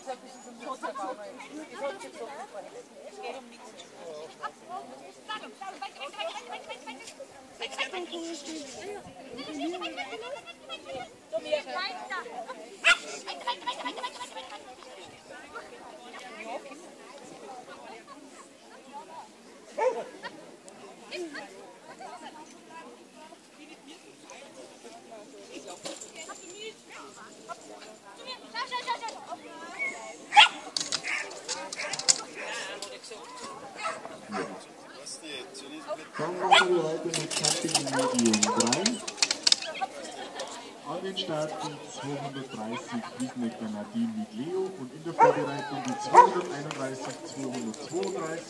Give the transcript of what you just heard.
gesagt, das ist ein Mutter, aber ich sollte it verhindern. Dann machen wir heute mit Camping Medium 3. An den Starten 230 Wiesnecker Nadine mit Leo und in der Vorbereitung die 231, 232.